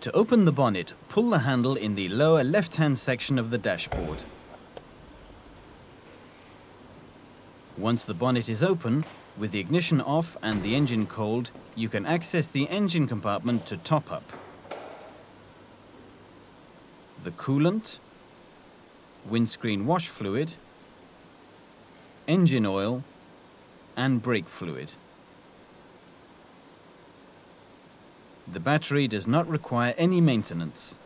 To open the bonnet, pull the handle in the lower left-hand section of the dashboard. Once the bonnet is open, with the ignition off and the engine cold, you can access the engine compartment to top up. The coolant, windscreen wash fluid, engine oil and brake fluid. The battery does not require any maintenance.